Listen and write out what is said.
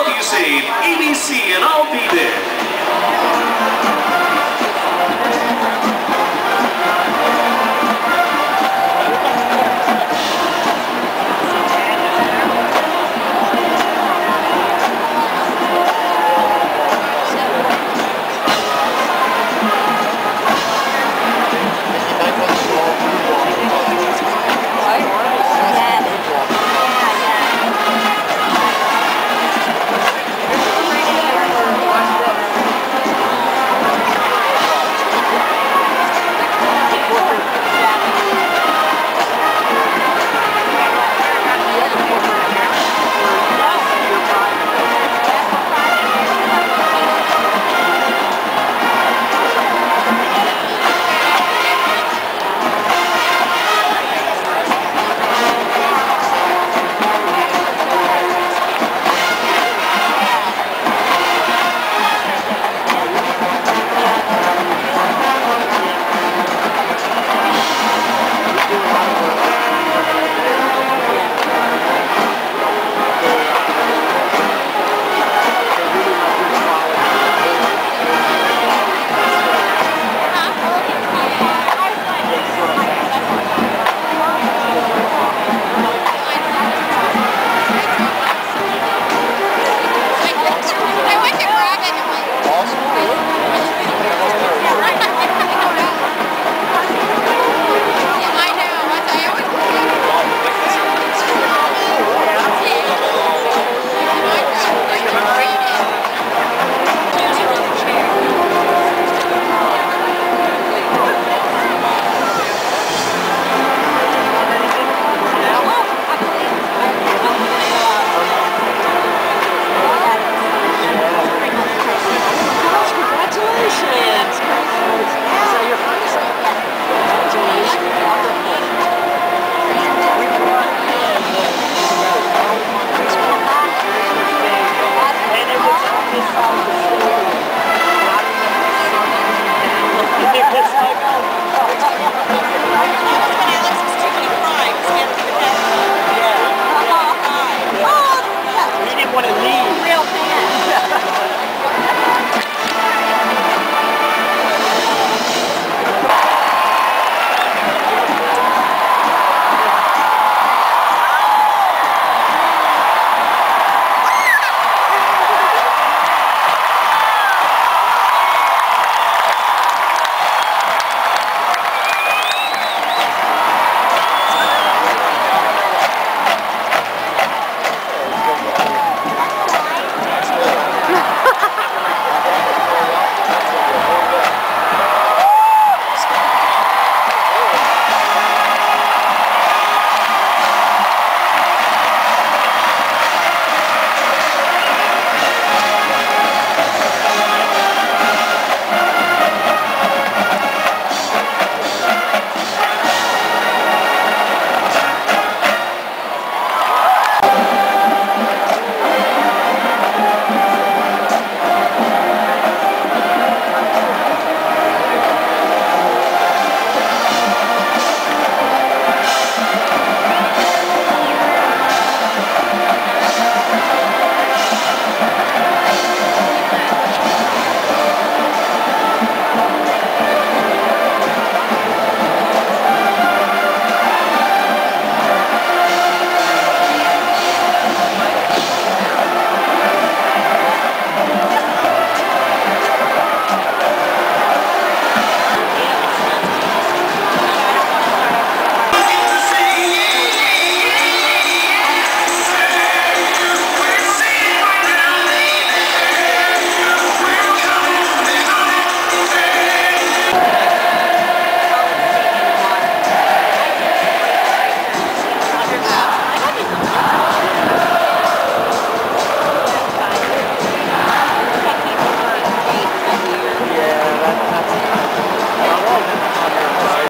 Love You Save, ABC, and I'll Be There.